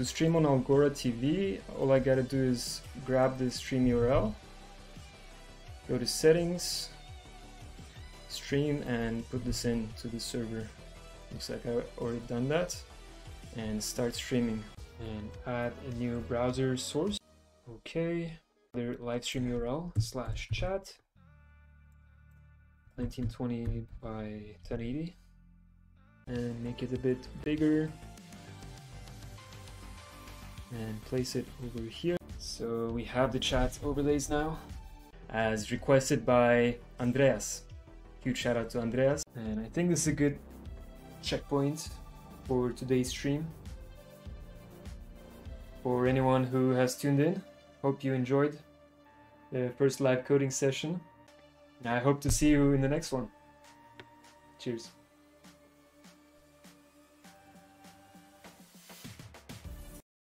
To stream on Algora TV, all I gotta do is grab the stream URL, go to settings, stream, and put this in to the server. Looks like I've already done that. And start streaming. And add a new browser source. Okay. Their live stream URL slash chat. 1920 by 1080. And make it a bit bigger. And place it over here. So we have the chat overlays now. As requested by Andreas. Huge shout out to Andreas. And I think this is a good checkpoint for today's stream. For anyone who has tuned in, hope you enjoyed the first live coding session. And I hope to see you in the next one. Cheers.